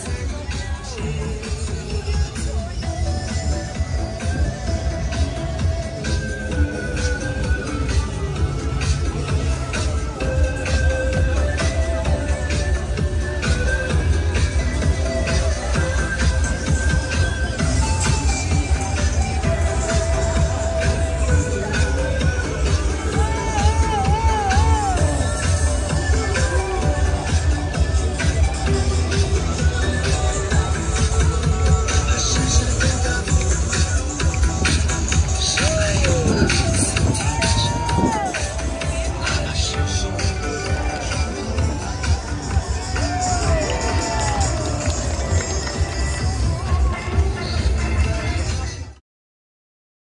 take a